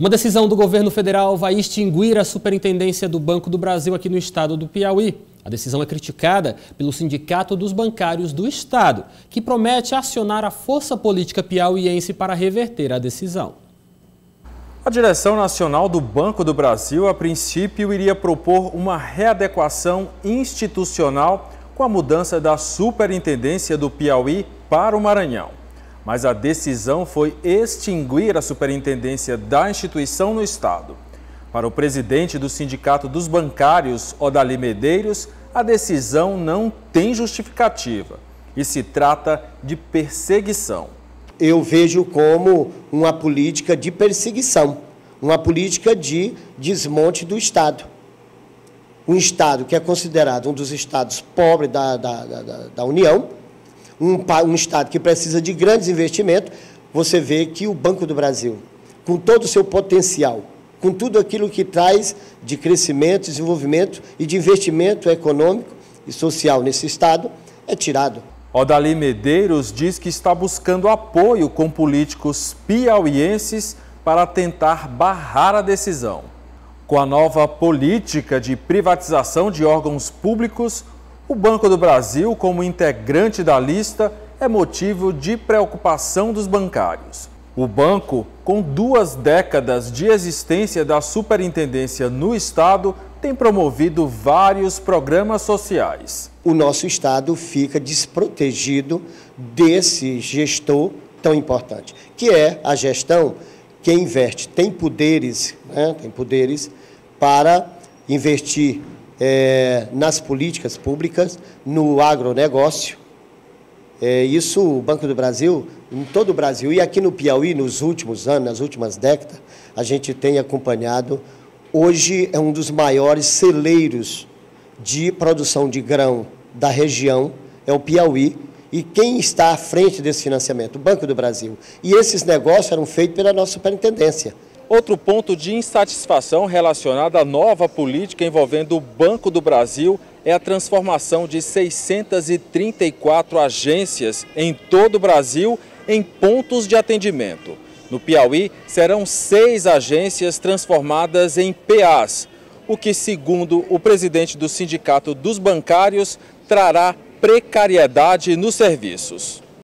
Uma decisão do governo federal vai extinguir a superintendência do Banco do Brasil aqui no estado do Piauí. A decisão é criticada pelo Sindicato dos Bancários do Estado, que promete acionar a força política piauiense para reverter a decisão. A direção nacional do Banco do Brasil, a princípio, iria propor uma readequação institucional com a mudança da superintendência do Piauí para o Maranhão mas a decisão foi extinguir a superintendência da instituição no Estado. Para o presidente do Sindicato dos Bancários, Odali Medeiros, a decisão não tem justificativa e se trata de perseguição. Eu vejo como uma política de perseguição, uma política de desmonte do Estado. Um Estado que é considerado um dos estados pobres da, da, da, da União, um, um Estado que precisa de grandes investimentos, você vê que o Banco do Brasil, com todo o seu potencial, com tudo aquilo que traz de crescimento, desenvolvimento e de investimento econômico e social nesse Estado, é tirado. Odali Medeiros diz que está buscando apoio com políticos piauienses para tentar barrar a decisão. Com a nova política de privatização de órgãos públicos, o Banco do Brasil, como integrante da lista, é motivo de preocupação dos bancários. O banco, com duas décadas de existência da superintendência no Estado, tem promovido vários programas sociais. O nosso Estado fica desprotegido desse gestor tão importante, que é a gestão que investe, tem poderes, né, tem poderes para investir é, nas políticas públicas, no agronegócio. É, isso o Banco do Brasil, em todo o Brasil, e aqui no Piauí, nos últimos anos, nas últimas décadas, a gente tem acompanhado. Hoje é um dos maiores celeiros de produção de grão da região, é o Piauí, e quem está à frente desse financiamento? O Banco do Brasil. E esses negócios eram feitos pela nossa superintendência. Outro ponto de insatisfação relacionado à nova política envolvendo o Banco do Brasil é a transformação de 634 agências em todo o Brasil em pontos de atendimento. No Piauí, serão seis agências transformadas em PAs, o que, segundo o presidente do Sindicato dos Bancários, trará precariedade nos serviços.